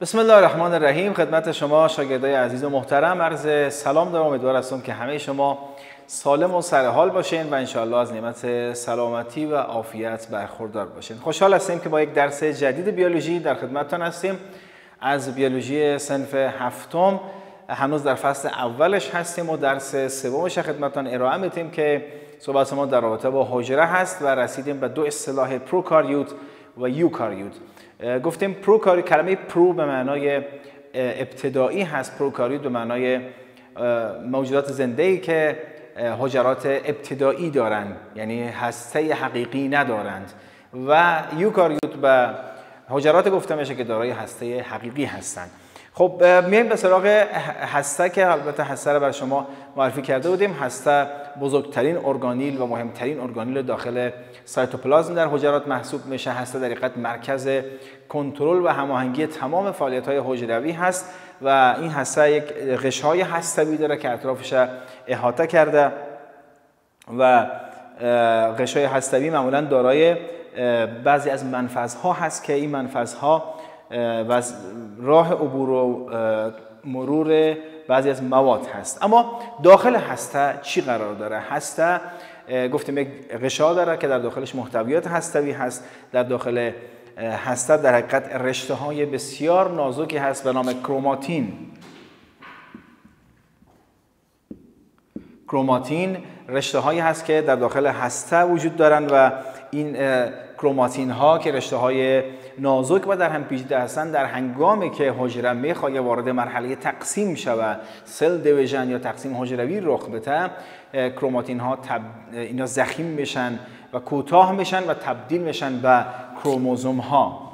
بسم الله الرحمن الرحیم. خدمت شما شاگردای عزیز و محترم. عرض سلام دارم. امیدوار هستم که همه شما سالم و سرحال باشین و انشاءالله از نعمت سلامتی و عافیت برخوردار باشین. خوشحال هستیم که با یک درس جدید بیولوژی در خدمتتان هستیم. از بیولوژی سنف هفتم هنوز در فصل اولش هستیم و درس سومش خدمتتان ارائه میتیم که صحبت ما در رابطه با حجره هست و رسیدیم به دو اصطلاح پروکاریوت و یوکاریوت گفتیم پروکاری کلمه پرو به معنای ابتدایی هست. پروکاریوت به معنای موجودات زنده ای که حجرات ابتدایی دارند. یعنی هسته حقیقی ندارند. و یوکاریوت به حجرات گفته میشه که دارای هسته حقیقی هستند. خب میایم به سراغ هسته که البته هسته رو بر شما معرفی کرده بودیم. هسته بزرگترین ارگانیل و مهمترین ارگانیل داخل سایتوپلازم در حجرات محسوب میشه هسته در حقیقت مرکز کنترل و هماهنگی تمام فعالیت های حجروی هست و این هسته یک غشای هستوی داره که اطرافش احاطه کرده و غشای هستوی معمولا دارای بعضی از منفذها هست که این منفذها راه عبور و مرور بعضی از مواد هست. اما داخل هسته چی قرار داره؟ هسته گفتیم یک غشا داره که در داخلش محتویات هستوی هست. در داخل هسته در حقیقت رشته های بسیار نازکی هست به نام کروماتین. کروماتین رشته هایی هست که در داخل هسته وجود دارند و این کروماتین ها که رشته های نازک و در هم پیچیده هستند در هنگامی که حجره می‌خواد وارد مرحله تقسیم شود سل دیویژن یا تقسیم حجروی رخ بده کروماتین ها تب... اینا زخیم میشن و کوتاه میشن و تبدیل میشن به کروموزوم ها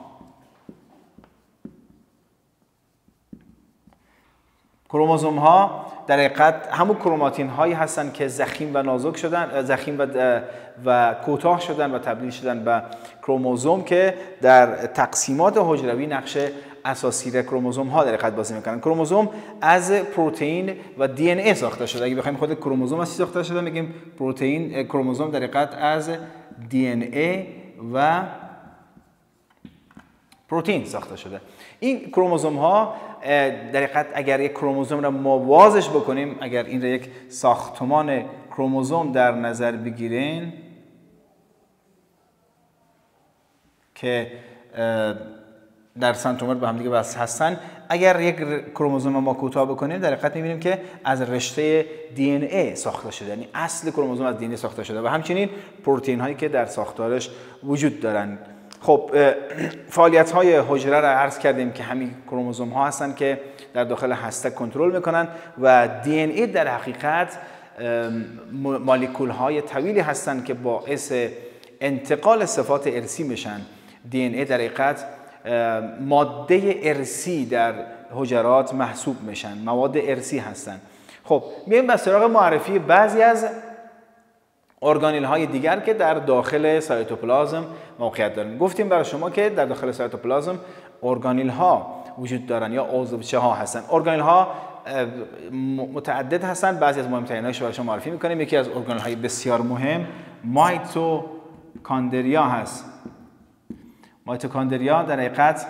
کروموزوم ها در حقیقت همون کروماتین هایی هستند که زخیم و نازک شدن زخیم و, و کوتاه شدن و تبدیل شدن به کروموزوم که در تقسیمات حجروی نقش اساسی را کروموزوم ها در حقیقت بازی می‌کنن. کروموزوم از پروتئین و دی ان ای ساخته شده. اگه بخوایم خود کروموزوم از ساخته شده میگیم پروتئین کروموزوم در حقیقت از دی ان ای و پروتئین ساخته شده. این کروموزوم ها در حقیقت اگر یک کروموزوم را موازش بکنیم اگر این را یک ساختمان کروموزوم در نظر بگیرین که در سنترومر به هم دیگه وصل هستن اگر یک کروموزوم ما کوتاه بکنیم در حقیقت می‌بینیم که از رشته دی ان ای ساخته شده یعنی اصل کروموزوم از دی ای ساخته شده و همچنین پروتئین هایی که در ساختارش وجود دارند خب فعالیت های حجره را عرض کردیم که همین کروموزوم ها هستن که در داخل هسته کنترل می‌کنن و دی ای در حقیقت مالیکول های طویلی هستند که باعث انتقال صفات ارسی میشن. دی ای در حقیقت ماده ارسی در حجرات محسوب میشن مواد ارسی هستند خب میایم به سراغ معرفی بعضی از ارگانیل های دیگر که در داخل سایتوپلازم موقعیت دارن. گفتیم برای شما که در داخل سایتوپلازم ارگانیل ها وجود دارن یا عضوچه ها هستن. ارگانیل ها متعدد هستند بعضی از مهمترین هایش برای شما معرفی می‌کنیم. یکی از ارگانیل های بسیار مهم مایتوکاندریا هست. مایتوکاندریا در حقیقت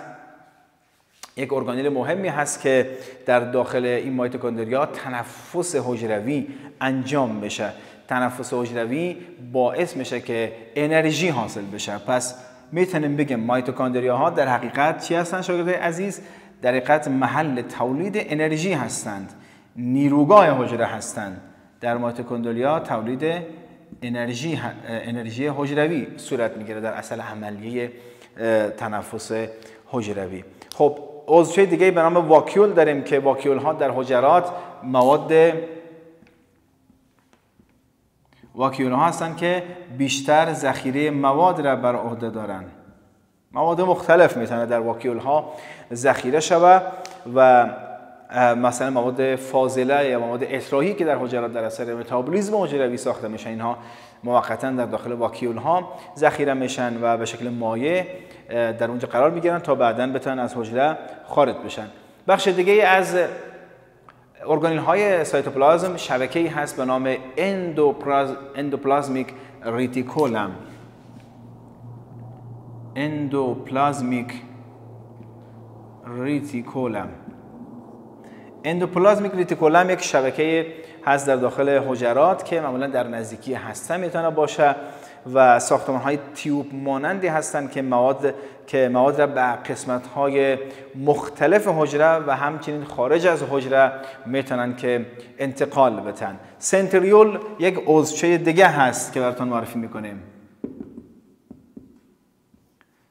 یک ارگانیل مهمی هست که در داخل این مایتوکاندریا تنفس حجروی انجام میشه تنفس حجروی باعث میشه که انرژی حاصل بشه. پس می‌تونیم بگیم مایتوکاندریا ها در حقیقت چی هستن شاگرد عزیز؟ در حقیقت محل تولید انرژی هستند. نیروگاه حجره هستند. در مایتوکاندریا تولید انرژی انرژی حجروی صورت می‌گیره در اصل عملیه تنفس حجروی. خب عضوچه دیگه به نام واکیول داریم که واکیول ها در حجرات مواد واکیول ها هستن که بیشتر ذخیره مواد را بر عهده دارند مواد مختلف می‌تونه در واکیول ها ذخیره شود و مثلا مواد فاضله یا مواد اطراحی که در حجرات در اثر متابولیسم حجروی ساخته میشن اینها موقتا در داخل واکیول ها ذخیره میشن و به شکل مایع در اونجا قرار می‌گیرن تا بعدا بتونن از حجره خارج بشن. بخش دیگه از ارگانیل های سایتوپلازم شبکه ای هست به نام اندوپلازمیک ریتیکولم. endoplasmic reticulum. endoplasmic reticulum یک شبکه هست در داخل حجرات که معمولا در نزدیکی هسته می‌تونه باشه. و ساختمان های tube مانندی هستند که مواد که مواد را به قسمت های مختلف حجره و همچنین خارج از حجره می‌تونن که انتقال بدن centriole یک عضوچه دیگه هست که براتون معرفی می‌کنیم.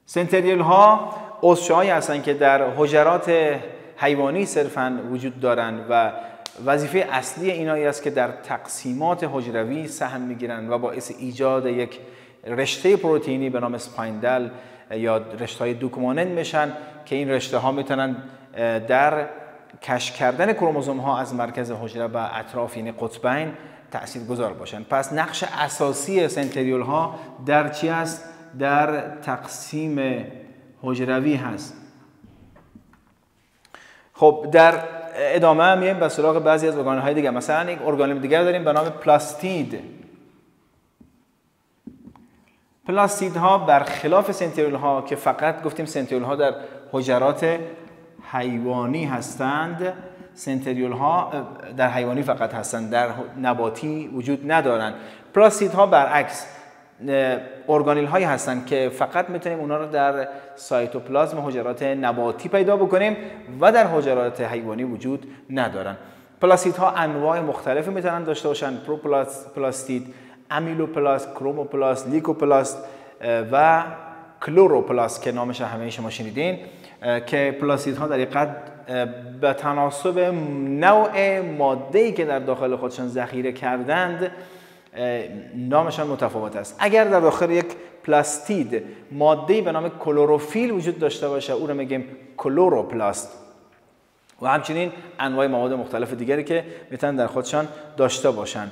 سنتریول ها عضوچه هستند که در حجرات حیوانی صرفا وجود دارند و وظیفه اصلی اینایی است که در تقسیمات حجروی سهم می‌گیرند و باعث ایجاد یک رشته پروتئینی به نام سپایندل یا رشته های دوکمانند میشن که این رشته ها می‌تونن در کش کردن کروموزوم ها از مرکز حجره به اطراف یعنی قطبین تأثیر گذار باشن. پس نقش اساسی سنتریول ها در چی است؟ در تقسیم حجروی هست. خب در ادامه هم میایم به سراغ بعضی از ارگانهای دیگه. مثلا یک ارگانیل دیگر داریم به نام پلاستید. پلاستید ها برخلاف سنتریول ها که فقط گفتیم سنتریول ها در حجرات حیوانی هستند سنتریول ها در حیوانی فقط هستند در نباتی وجود ندارند. پلاستید ها برعکس ارگانیل هایی هستند که فقط می‌تونیم اونا رو در سایتوپلازم حجرات نباتی پیدا بکنیم و در حجرات حیوانی وجود ندارن. پلاستید ها انواع مختلفی می‌تونن داشته باشن پروپلاستید امیلوپلاست کروموپلاست لیکوپلاست و کلوروپلاست که نامش همه شما شنیدین که پلاستید ها در حقیقت به تناسب نوع ماده که در داخل خودشان ذخیره کردند نامشان متفاوت است. اگر در داخل یک پلاستید ماده به نام کلوروفیل وجود داشته باشه او رو میگیم کلوروپلاست. و همچنین انواع مواد مختلف دیگری که می‌تونن در خودشان داشته باشند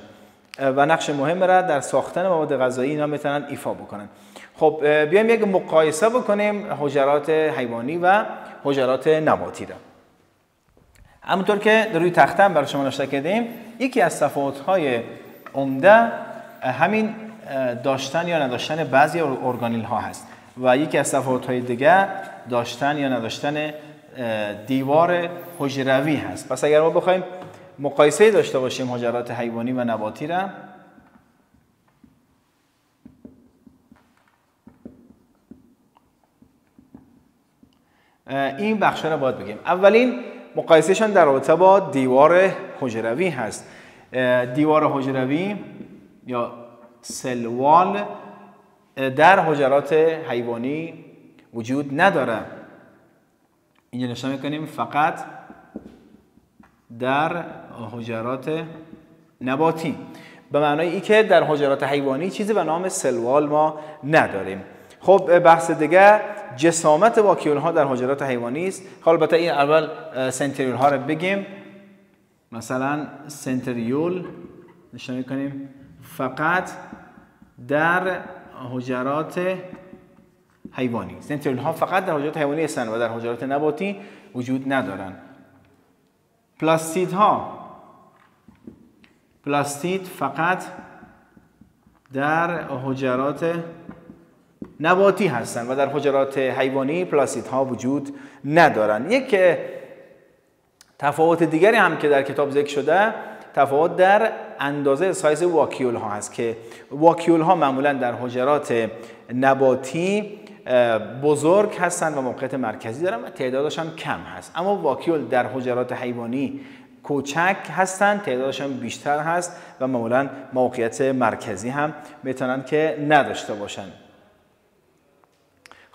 و نقش مهم را در ساختن مواد غذایی اینا می‌تونن ایفا بکنن. خب بیایم یک مقایسه بکنیم حجرات حیوانی و حجرات نباتی را. همونطور که روی تخته برای شما نشته کردیم یکی از های عمده همین داشتن یا نداشتن بعضی ارگانیل ها هست. و یکی از صفات های دیگه داشتن یا نداشتن دیوار حجروی هست. پس اگر ما بخوایم مقایسه داشته باشیم حجرات حیوانی و نباتی را این بخش را باید بگیم. اولین مقایسهشان در رابطه با دیوار حجروی هست. دیوار حجروی یا سلوال در حجرات حیوانی وجود نداره. اینجا نشان می‌کنیم فقط در حجرات نباتی. به معنای ای که در حجرات حیوانی چیزی به نام سلوال ما نداریم. خب بحث دیگه جسامت واکیول ها در حجرات حیوانی است. خب البته این اول سنتریول ها رو بگیم. مثلا سنتریول نشان کنیم. فقط در حجرات حیوانی. سنتریول ها فقط در حجرات حیوانی هستند و در حجرات نباتی وجود ندارند پلاستید ها پلاستید فقط در حجرات نباتی هستند و در حجرات حیوانی پلاستید ها وجود ندارند یک تفاوت دیگری هم که در کتاب ذکر شده تفاوت در اندازه سایز واکیول ها هست که واکیول ها معمولا در حجرات نباتی بزرگ هستند و موقعیت مرکزی دارن و تعدادشان کم هست. اما واکیول در حجرات حیوانی کوچک هستند تعدادشان بیشتر هست و معمولا موقعیت مرکزی هم می‌تونن که نداشته باشند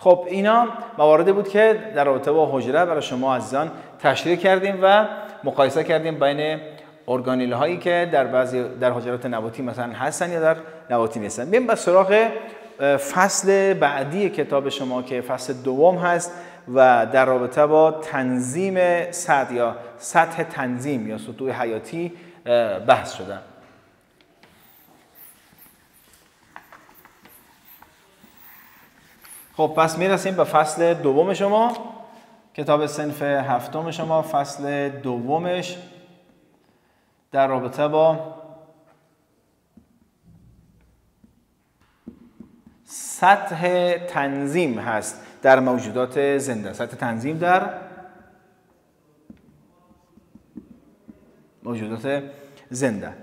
خب اینا مواردی بود که در رابطه با حجره برای شما عزیزان تشریح کردیم و مقایسه کردیم بین ارگانیل هایی که در بعضی در حجرات نباتی مثلا هستن یا در نباتی نیستن. بیم به سراغ فصل بعدی کتاب شما که فصل دوم هست و در رابطه با تنظیم سطح یا سطح تنظیم یا سطوح حیاتی بحث شده. خب پس می‌رسیم به فصل دوم شما. کتاب سنف هفتم شما فصل دومش در رابطه با سطح تنظیم هست در موجودات زنده. سطح تنظیم در موجودات زنده.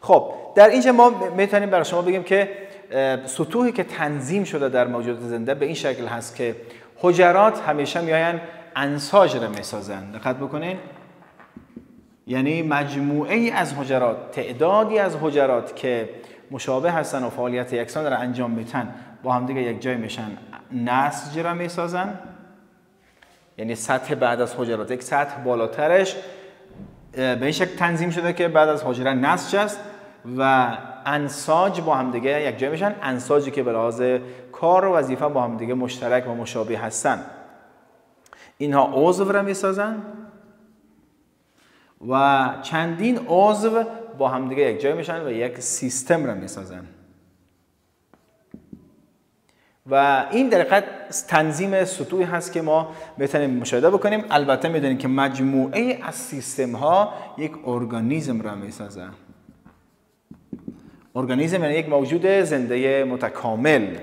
خب در اینجا ما می‌تونیم برای شما بگیم که سطوحی که تنظیم شده در موجودات زنده به این شکل هست که حجرات همیشه میاین انساج را می‌سازن دقت بکنین. یعنی مجموعه ای از حجرات تعدادی از حجرات که مشابه هستن و فعالیت یکسان را انجام میتن با هم دیگه یک جای میشن. نسج را می‌سازن یعنی سطح بعد از حجرات. یک سطح بالاترش به این شکل تنظیم شده که بعد از حجره نسج است. و انساج با هم دیگه یک جای میشن. انساجی که به لحاظ کار و وظیفه با هم دیگه مشترک و مشابه هستن. اینها عضو را می‌سازن و چندین عضو با هم دیگه یک جای میشن و یک سیستم را می‌سازن. و این در تنظیم سطوحی هست که ما بتونیم مشاهده بکنیم. البته می‌دونیم که مجموعه از سیستم ها یک ارگانیزم را می‌سازن ارگانیزم یعنی یک موجود زنده متکامل.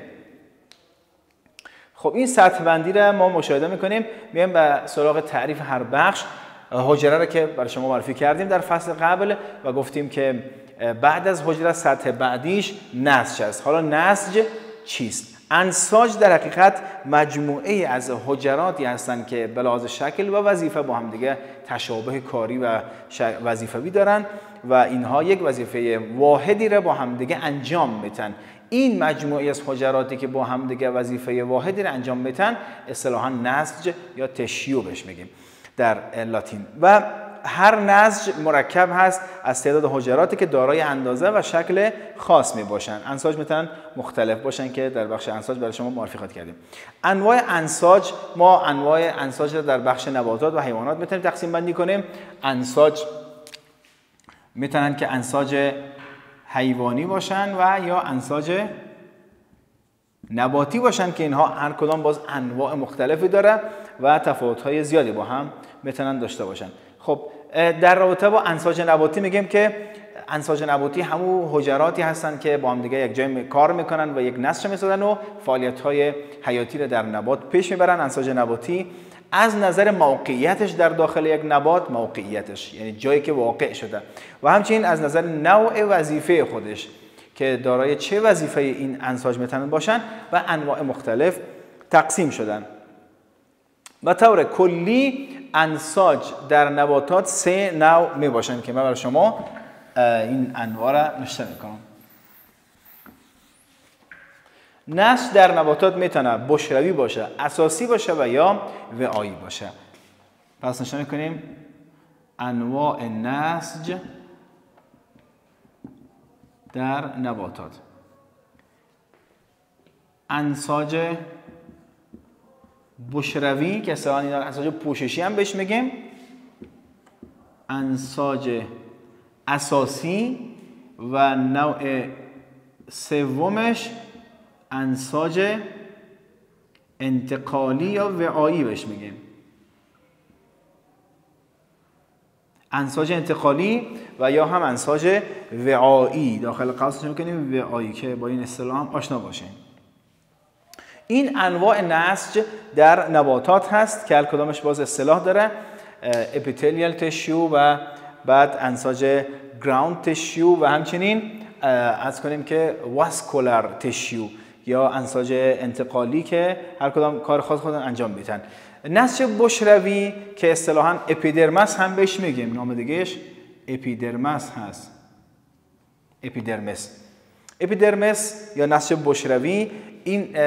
خب این سطح بندی را ما مشاهده می‌کنیم. میایم به سراغ تعریف هر بخش. حجره را که برای شما معرفی کردیم در فصل قبل و گفتیم که بعد از حجره سطح بعدیش نسج است. حالا نسج چیست؟ انساج در حقیقت مجموعه از حجراتی هستند که به لحاظ شکل و وظیفه با هم دیگه تشابه کاری و وظیفوی دارن و اینها یک وظیفه واحدی را با همدیگه انجام میتن این مجموعه از حجراتی که با همدیگه وظیفه واحدی را انجام میتن اصطلاحا نسج یا تشیو بهش میگیم در لاتین. و هر نسج مرکب هست از تعداد حجراتی که دارای اندازه و شکل خاص می باشن انساج می‌تونن مختلف باشن که در بخش انساج برای شما معرفی کردیم. انواع انساج ما انواع انساج را در بخش نباتات و حیوانات می‌تونیم تقسیم بندی کنیم. انساج می‌تونن که انساج حیوانی باشن و یا انساج نباتی باشن که اینها هر کدام باز انواع مختلفی داره و تفاوت‌های زیادی با هم می‌تونن داشته باشن. خب در رابطه با انساج نباتی میگیم که انساج نباتی همون حجراتی هستن که با هم دیگه یک جای کار می‌کنن و یک نسل می‌سازن و فعالیت های حیاتی رو در نبات پیش می‌برن. انساج نباتی از نظر موقعیتش در داخل یک نبات موقعیتش یعنی جایی که واقع شده. و همچنین از نظر نوع وظیفه خودش که دارای چه وظیفه این انساج می‌تونن باشن و انواع مختلف تقسیم شدن. و طور کلی انساج در نباتات سه نوع می باشن که من برای شما این انواع را نشته می‌کنم. نسج در نباتات می‌تونه بشروی باشه اساسی باشه و یا وعایی باشه. پس نشته می‌کنیم انواع نسج در نباتات. انساج بشروی که اصلا اینا انساج پوششی هم بهش میگیم. انساج اساسی و نوع سومش انساج انتقالی یا وعایی بهش میگیم. انساج انتقالی و یا هم انساج وعایی. داخل قوس می‌کنیم وعایی که با این اصطلاح هم آشنا باشیم این انواع نسج در نباتات هست. که هر کدامش باز اصطلاح داره. اپیتلیال تشیو و بعد انساج گراوند تشیو و همچنین از کنیم که واسکولار تشیو یا انساج انتقالی که هر کدام کار خاص خودن انجام میتن نسج بشروی که اصطلاحا اپیدرمس هم بهش میگیم. نام دیگهش اپیدرمس هست. اپیدرمس اپیدرمس یا نسج بشروی این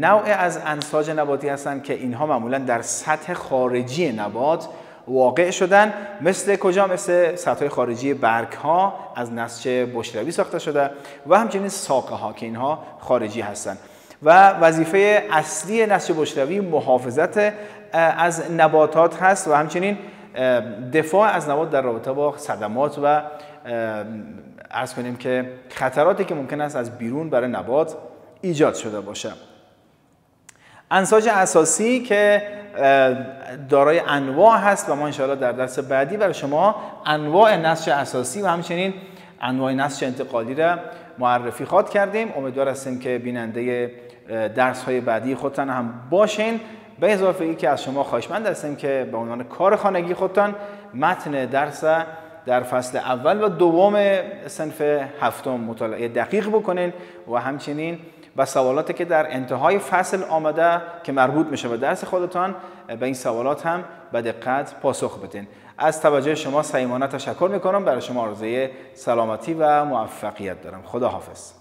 نوع از انساج نباتی هستند که اینها معمولا در سطح خارجی نبات واقع شدن. مثل کجا؟ مثل سطح خارجی برگ ها از نسج بشروی ساخته شده و همچنین ساقه ها که اینها خارجی هستند. و وظیفه اصلی نسج بشروی محافظت از نباتات هست و همچنین دفاع از نبات در رابطه با صدمات و ارز کنیم که خطراتی که ممکن است از بیرون برای نبات ایجاد شده باشه. انساج اساسی که دارای انواع هست و ما انشاءالله در درس بعدی برای شما انواع نسج اساسی و همچنین انواع نسج انتقالی را معرفی خواد کردیم. امیدوار هستیم که بیننده درس های بعدی خودتان هم باشین. به اضافه ای که از شما خواهشمند هستیم که به عنوان کار خانگی خودتان متن درس در فصل اول و دوم سنف هفتم مطالعه دقیق بکنین و همچنین و سوالاتی که در انتهای فصل آمده که مربوط میشه به درس خودتان به این سوالات هم به دقت پاسخ بدین. از توجه شما صمیمانه تشکر می‌کنم. برای شما آرزوی سلامتی و موفقیت دارم. خدا حافظ